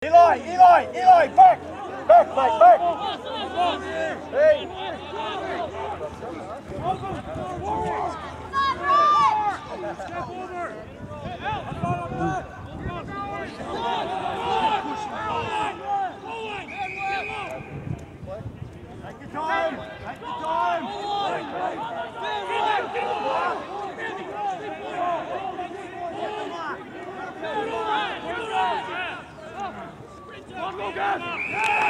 Eli, Eli, Eli, back! Back, back, back! Hey! Take your time! Take your time! Gás!